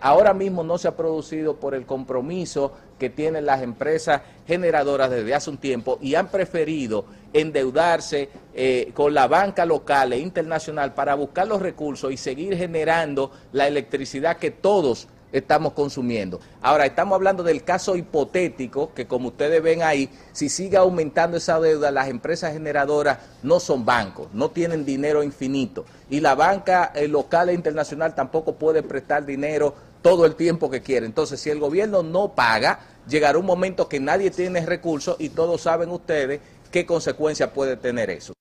Ahora mismo no se ha producido por el compromiso que tienen las empresas generadoras desde hace un tiempo y han preferido endeudarse eh, con la banca local e internacional para buscar los recursos y seguir generando la electricidad que todos estamos consumiendo. Ahora, estamos hablando del caso hipotético, que como ustedes ven ahí, si sigue aumentando esa deuda, las empresas generadoras no son bancos, no tienen dinero infinito. Y la banca eh, local e internacional tampoco puede prestar dinero todo el tiempo que quiere. Entonces, si el gobierno no paga, llegará un momento que nadie tiene recursos y todos saben ustedes qué consecuencias puede tener eso.